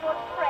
Bigfoot friend.